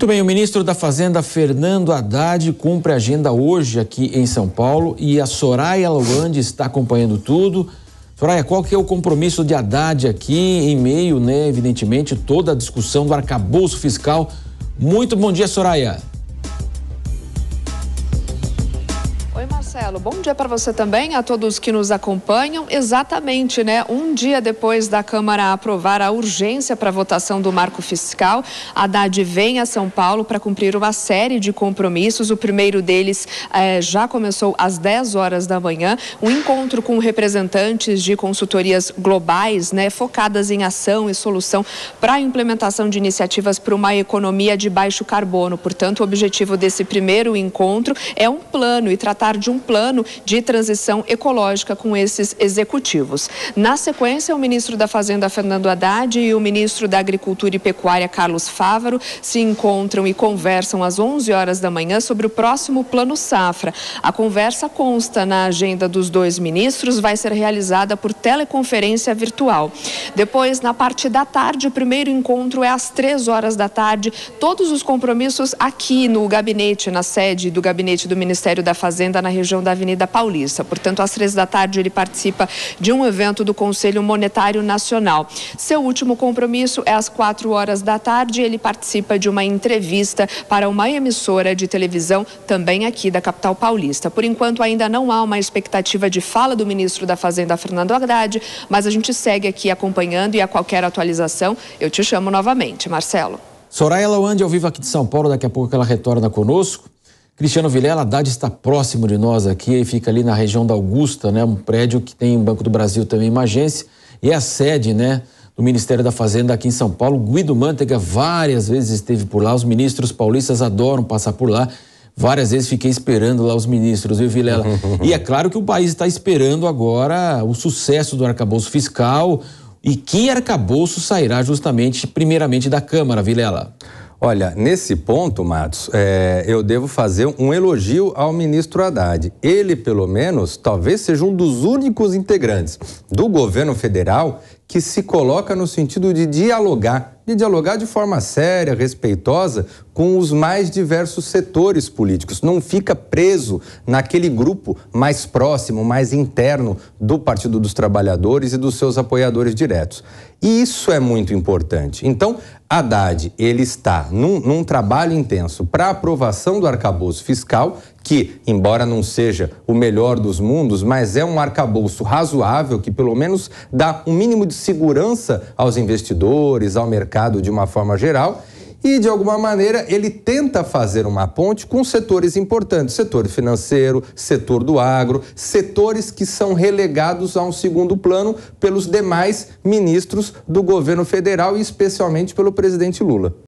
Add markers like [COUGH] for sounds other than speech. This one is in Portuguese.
Muito bem, o ministro da Fazenda, Fernando Haddad, cumpre a agenda hoje aqui em São Paulo e a Soraya Lawande está acompanhando tudo. Soraya, qual que é o compromisso de Haddad aqui em meio, né, evidentemente, toda a discussão do arcabouço fiscal? Muito bom dia, Soraya. Marcelo, bom dia para você também, a todos que nos acompanham. Exatamente, né? Um dia depois da Câmara aprovar a urgência para a votação do marco fiscal, a Haddad vem a São Paulo para cumprir uma série de compromissos. O primeiro deles eh, já começou às 10 horas da manhã, um encontro com representantes de consultorias globais, né, focadas em ação e solução para a implementação de iniciativas para uma economia de baixo carbono. Portanto, o objetivo desse primeiro encontro é um plano e tratar de um plano de transição ecológica com esses executivos. Na sequência, o ministro da Fazenda, Fernando Haddad, e o ministro da Agricultura e Pecuária, Carlos Fávaro, se encontram e conversam às 11 horas da manhã sobre o próximo Plano Safra. A conversa consta na agenda dos dois ministros, vai ser realizada por teleconferência virtual. Depois, na parte da tarde, o primeiro encontro é às 3 horas da tarde. Todos os compromissos aqui no gabinete, na sede do gabinete do Ministério da Fazenda, na região da Avenida Paulista. Portanto, às três da tarde, ele participa de um evento do Conselho Monetário Nacional. Seu último compromisso é às quatro horas da tarde. Ele participa de uma entrevista para uma emissora de televisão, também aqui da capital paulista. Por enquanto, ainda não há uma expectativa de fala do ministro da Fazenda, Fernando Haddad, mas a gente segue aqui acompanhando e a qualquer atualização, eu te chamo novamente. Marcelo. Soraya Lawande, ao vivo aqui de São Paulo, daqui a pouco ela retorna conosco. Cristiano Vilela, Haddad está próximo de nós aqui, fica ali na região da Augusta, né? Um prédio que tem o Banco do Brasil também, uma agência, e é a sede, né? Do Ministério da Fazenda aqui em São Paulo. Guido Mantega várias vezes esteve por lá, os ministros paulistas adoram passar por lá. Várias vezes fiquei esperando lá os ministros, viu, Vilela? [LAUGHS] e é claro que o país está esperando agora o sucesso do arcabouço fiscal. E que arcabouço sairá justamente, primeiramente, da Câmara, Vilela? Olha, nesse ponto, Matos, é, eu devo fazer um elogio ao ministro Haddad. Ele, pelo menos, talvez seja um dos únicos integrantes do governo federal que se coloca no sentido de dialogar, de dialogar de forma séria, respeitosa com os mais diversos setores políticos. Não fica preso naquele grupo mais próximo, mais interno do Partido dos Trabalhadores e dos seus apoiadores diretos. E isso é muito importante. Então, Haddad, ele está num, num trabalho intenso para aprovação do arcabouço fiscal, que, embora não seja o melhor dos mundos, mas é um arcabouço razoável que pelo menos dá um mínimo de segurança aos investidores, ao mercado de uma forma geral. E, de alguma maneira, ele tenta fazer uma ponte com setores importantes, setor financeiro, setor do agro, setores que são relegados a um segundo plano pelos demais ministros do governo federal e especialmente pelo presidente Lula.